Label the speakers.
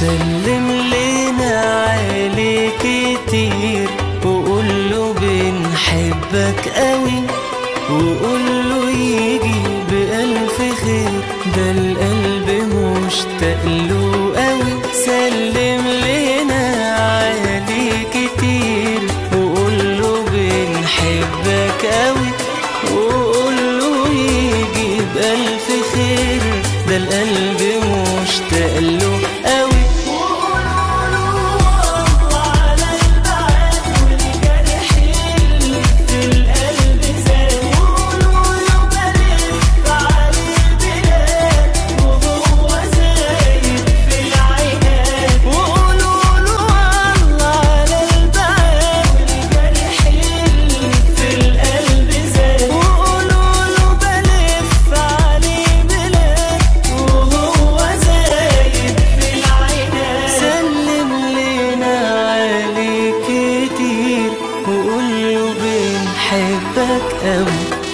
Speaker 1: سلم لنا عليه كتير. وقول له بنحبك قوي. وقول له يجي بألف خير. ده القلب مشتاق له قوي. سلم لنا عليه كتير. وقول له بنحبك قوي. وقول له يجي بألف خير. ده القلب بنحبك قوي